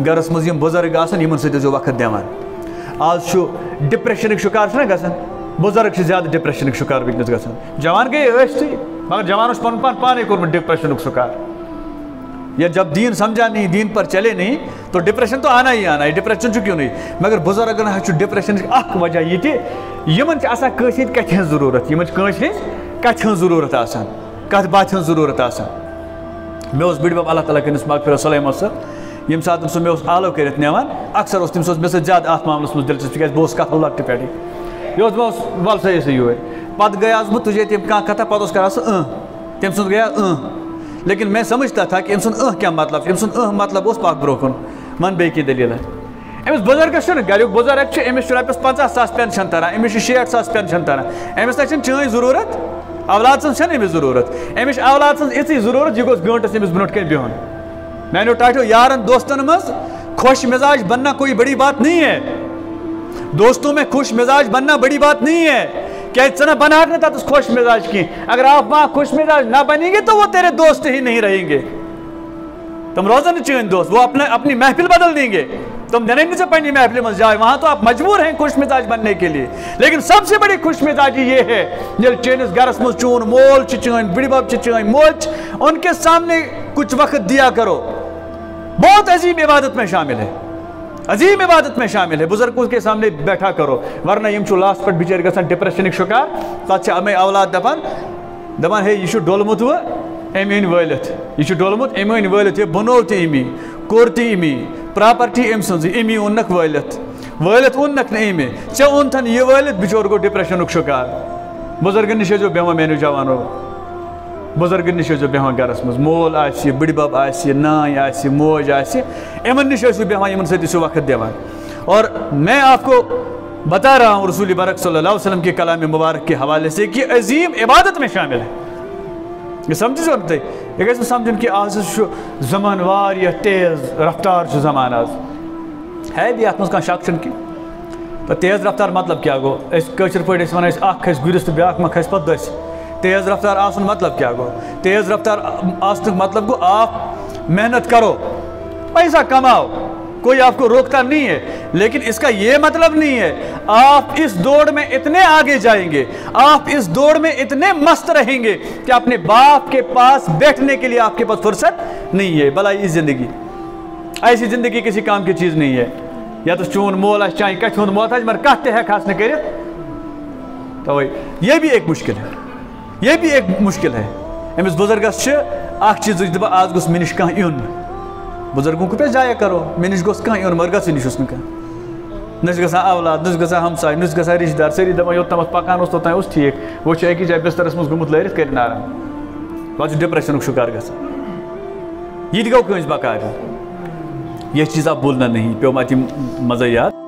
Gross मज बुज़ुर्ग आन सो वक्त दिवान। आज डिप्रेशन शिकार ग बुज़ुर्ग ज़्यादा डिप्रेशन शिकार वनस ग जवान गए मगर जवान पन, पान, पाने कोर्मुत डिप्रेशन शिकार। या जब दीन समझा नहीं, दीन पर चले नहीं तो डिप्रेशन तो आना ही आना है। डिप्रेशन क्यों नहीं? मगर बुजुर्गन डिप्रेशन अख वजह यह कत ज़रूरत। कत ज़रूरत कत बात ज़रूरत मे बड़ब अल्लाह ताला कस मगफिर सलैम यम सात सह मे आलो कर अक्सर तम मे ज़्यादा अत मामलस मज दिलचस्पी क्या बहुत कथ लकट पे यह वल सा यूर पे गयास बह तुझे तम कह कथा पे कर सह तम सुन गया लेकिन मैं समझता था कि अम अह क्या मतलब अम अह मतलब उस पाक ब्रोकन मन बे की दलील अमिस बुजुर्गस गुक बुज़ुर्ग अमिस रपस पंचा सास पेंशन तरह अमिस शेठ सास पेंशन तरह अमिस ना चन ज़रूरत औलाद सज अमिस ज़रूरत अमिस औलाद सज इतनी ज़रूरत यह गोस गंटस अमिस कन बिहन मैंने टाटो यारन दोस्तन मज खुश मिजाज बनना कोई बड़ी बात नहीं है। दोस्तों में खुश मिजाज बनना बड़ी बात नहीं है। क्या तना बना ना तथ खुश मिजाज की? अगर आप वहाँ खुश मिजाज ना बनेंगे तो वो तेरे दोस्त ही नहीं रहेंगे। तुम रोजन चेन दोस्त, वो अपने अपनी महफिल बदल देंगे। तुम देने से पहली महफिल में जाए, वहाँ तो आप मजबूर हैं खुश मिजाज बनने के लिए। लेकिन सबसे बड़ी खुश मिजाजी ये है, ये चेनिस गरस मज चून मोल चन, बिड़बब, चन मोल उनके सामने कुछ वक्त दिया करो। बहुत अजीब इबादत में शामिल है। अजीम इबादत में शामिल है। बुज़ुर्गों के सामने बैठा करो, वरना यम लास्ट पे बिचार ग डिप्रेशन शिकार। तथा अमे औलाद दपान दपान हे यह डोलमुत व अम वलित। यह डोलमुत अम वलित यह बनो तमी कोर त अमी प्रॉपर्टी अम सज अमी उनक वलित। वलित उनक न अमे ऐ ओन यह वलित बिचोर गो डिप्रेशन शिकार। बुज़ुर्ग निश बेवा मेनू जवानो। बुज़ुर्ग नश बेहान गरस मज मोल बड़बब नान मोज इन नश बेहान इन वक्त दिवान और मैं आपको बता रहा हूँ रसूल बरक वसल्लम के कलाम मुबारक के हवाले से कि अजीम इबादत में शामिल है ये समझ तुम यह गि समझ कि आज जमान वार तेज रफ्तार जमान आज है भी अत मज शक कि तो तेज रफ्तार मतलब क्या गो कशर पे वन गुरस तो ब्या मा खस पे दस तेज़ रफ्तार आसन मतलब क्या गो? तेज़ रफ्तार आसन मतलब गो, आप मेहनत करो, पैसा कमाओ, कोई आपको रोकता नहीं है, लेकिन इसका यह मतलब नहीं है, आप इस दौड़ में इतने आगे जाएँगे, आप इस दौड़ में इतने मस्त रहेंगे कि अपने बाप के पास बैठने के लिए आपके पास फुर्सत नहीं है। भला इस ज़िंदगी, ऐसी ज़िंदगी किसी काम की चीज़ नहीं है। या तो चून मोल, चाहे कथ मोहताज मगर कत हस कर तो यह भी एक मुश्किल है। यह भी एक मुश्किल है। अमिस बुजुर्गस चीज़ आज गोस मे कह इन बुज़ुर्गों को पे जाया करो। मे नश गोस कह इन मगर गस नश ग औलाद ग हमसाय, नश ग रिश्तेदार, सारी दपान योतम पकान तोतान ठीक। वो अकि जाए बिस्तरस मज गुमुत लरित कर आराम पे डिप्रेशन शिकार ग यह गो कंस बकार? यह चीज़ आप बोलना नहीं। पे मत मज़ा याद।